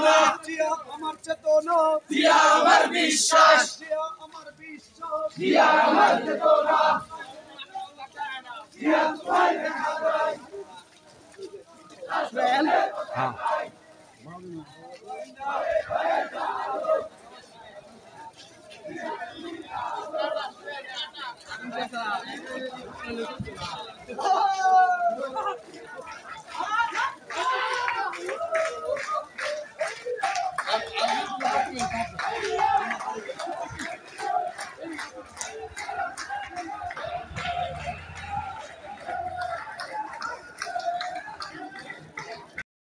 চেতনা। জিয়া আমার চেতনা। জিয়া আমার বিশ্বাস। জিয়া আমার বিশ্বাস। জিয়া আমার চেতনা। জিয়া তোমায় দেখা যায়। হ্যাঁ। 確かに。